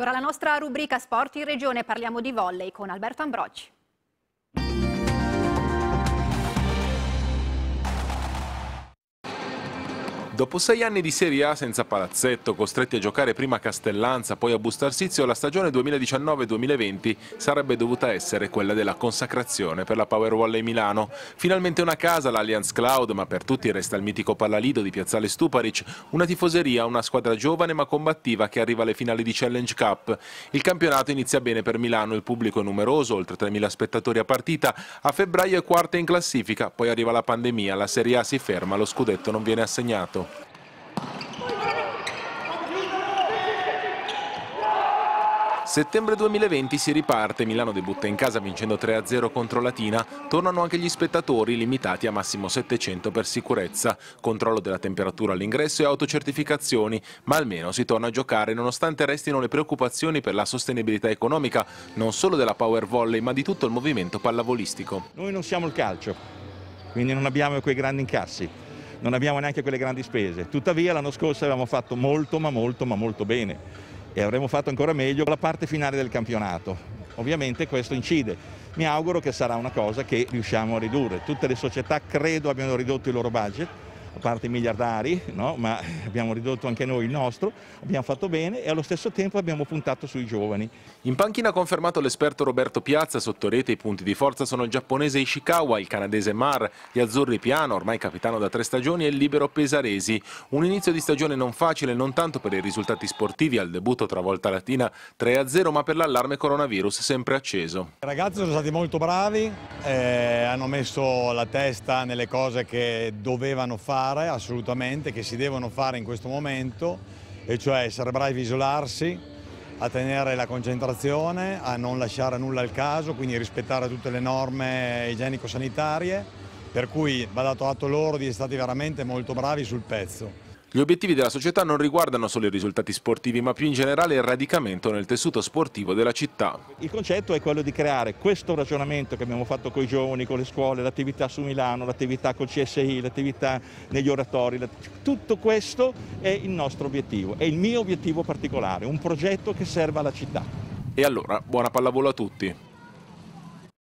ora la nostra rubrica Sport in Regione, parliamo di volley con Alberto Ambrocci. Dopo sei anni di Serie A senza palazzetto, costretti a giocare prima a Castellanza, poi a Bustarsizio, la stagione 2019-2020 sarebbe dovuta essere quella della consacrazione per la Power Volley Milano. Finalmente una casa, l'Allianz Cloud, ma per tutti resta il mitico Pallalido di Piazzale Stuparic, una tifoseria, una squadra giovane ma combattiva che arriva alle finali di Challenge Cup. Il campionato inizia bene per Milano, il pubblico è numeroso, oltre 3.000 spettatori a partita, a febbraio è quarta in classifica, poi arriva la pandemia, la Serie A si ferma, lo scudetto non viene assegnato. Settembre 2020 si riparte, Milano debutta in casa vincendo 3-0 contro Latina, tornano anche gli spettatori limitati a massimo 700 per sicurezza, controllo della temperatura all'ingresso e autocertificazioni, ma almeno si torna a giocare nonostante restino le preoccupazioni per la sostenibilità economica non solo della power volley ma di tutto il movimento pallavolistico. Noi non siamo il calcio, quindi non abbiamo quei grandi incassi non abbiamo neanche quelle grandi spese. Tuttavia l'anno scorso avevamo fatto molto ma molto ma molto bene e avremmo fatto ancora meglio la parte finale del campionato. Ovviamente questo incide. Mi auguro che sarà una cosa che riusciamo a ridurre. Tutte le società credo abbiano ridotto i loro budget, a parte i miliardari, no? ma abbiamo ridotto anche noi il nostro, abbiamo fatto bene e allo stesso tempo abbiamo puntato sui giovani. In panchina ha confermato l'esperto Roberto Piazza, sotto rete i punti di forza sono il giapponese Ishikawa, il canadese Mar, gli azzurri Piano, ormai capitano da tre stagioni, e il libero Pesaresi. Un inizio di stagione non facile, non tanto per i risultati sportivi al debutto tra Volta Latina 3-0, ma per l'allarme coronavirus sempre acceso. I ragazzi sono stati molto bravi, eh, hanno messo la testa nelle cose che dovevano fare fare assolutamente, che si devono fare in questo momento, e cioè essere bravi a isolarsi, a tenere la concentrazione, a non lasciare nulla al caso, quindi rispettare tutte le norme igienico-sanitarie, per cui va dato atto loro di essere stati veramente molto bravi sul pezzo. Gli obiettivi della società non riguardano solo i risultati sportivi, ma più in generale il radicamento nel tessuto sportivo della città. Il concetto è quello di creare questo ragionamento che abbiamo fatto con i giovani, con le scuole, l'attività su Milano, l'attività col CSI, l'attività negli oratori. Tutto questo è il nostro obiettivo, è il mio obiettivo particolare, un progetto che serva alla città. E allora, buona pallavolo a tutti!